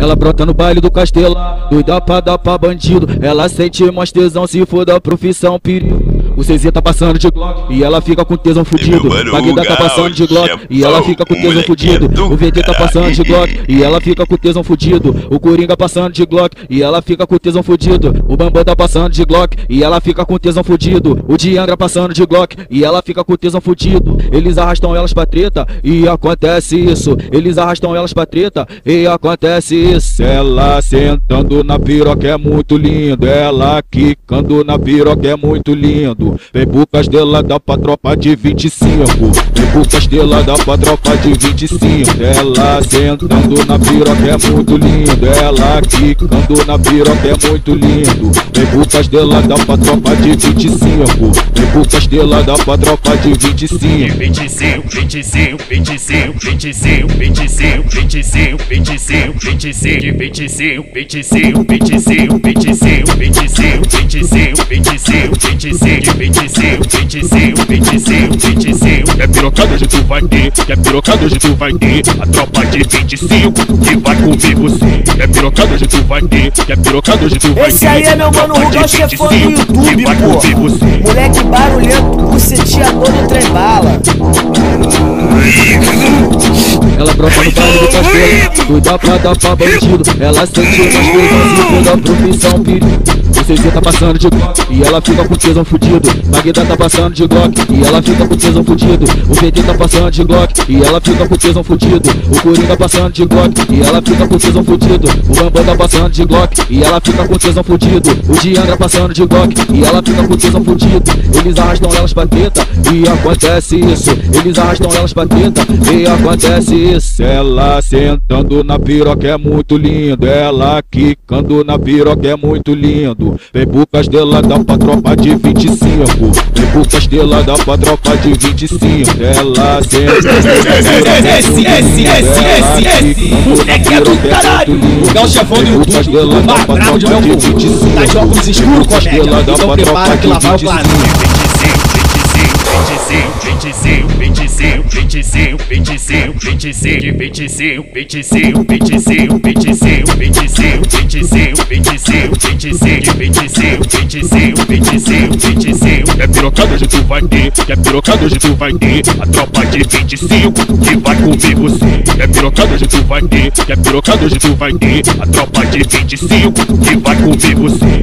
Ela brota no baile do castelo, doida pra dar pra bandido. Ela sente mais tesão se for da profissão perigo. O CZ tá passando de Glock e ela fica com tesão fudido. Magda tá passando de Glock e ela fica com tesão fudido. O VT tá passando de Glock e ela fica com tesão fudido. O Coringa passando de Glock e ela fica com tesão fudido. O Bambam tá passando de Glock e ela fica com tesão fudido. O Diangra passando de Glock e ela fica com tesão fudido. Eles arrastam elas pra treta e acontece isso. Eles arrastam elas pra treta e acontece isso. Ela sentando na piroca é muito lindo. Ela quicando na piroca é muito lindo. Vem pro castelo dá pra tropa de 25. Vem pro castelo dá pra tropa de 25. Ela sentando na piroca é muito lindo. Ela quicando na piroca é muito lindo. Vem pro castelo dá pra tropa de 25. Vem pro castelo dá pra tropa de 25. 25, 25, 25, 25, 25, 25, 25, 25, 25, 25, 25, 25, 25, 25, 25, 25, 25, 25, 25, 25. É pirocada hoje tu vai ter, é pirocada hoje tu vai ter. A tropa de 25 que vai comer você. É pirocada hoje tu vai ter, é pirocada hoje tu vai ter. Esse aí é meu mano Rugão, chefão do YouTube, pô. Moleque barulhento, buceteador do trem bala. Ela brota no baile do castelo, cuida pra dar pra bandido. Ela sente mais tesão se for da profissão perigo. CC tá passando de Glock e ela fica com tesão fudido. Magda tá passando de Glock e ela fica com tesão fudido. O VT tá passando de Glock e ela fica com tesão fudido. O Coringa passando de Glock e ela fica com tesão fudido. O Bambam tá passando de Glock e ela fica com tesão fudido. O Diangra passando de Glock e ela fica com tesão fudido. Eles arrastam elas pra treta e acontece isso. Eles arrastam elas pra treta e acontece isso. Ela sentando na piroca é muito lindo. Ela quicando na piroca é muito lindo. Vem pro castelo dá pra tropa de 25. Vem pro castelo dá pra tropa de 25. Ela senta Esse, esse, esse, esse, esse. Moleque é do caralho. O Gal chefão do YouTube, o bravo de meu povo. Tá de óculos escuros, comédia. Então prepara que lá vai o planeta. 25, 25, 25, 25, 25, 25, 25, 25, 25, 25, 25, 25, 25, 25, 25, 25, 25. É pirocada hoje tu vai ter, é pirocada hoje tu vai ter. A tropa de 25 que vai comer você. É pirocada hoje tu vai ter, é pirocada hoje tu vai ter. A tropa de 25 que vai comer você.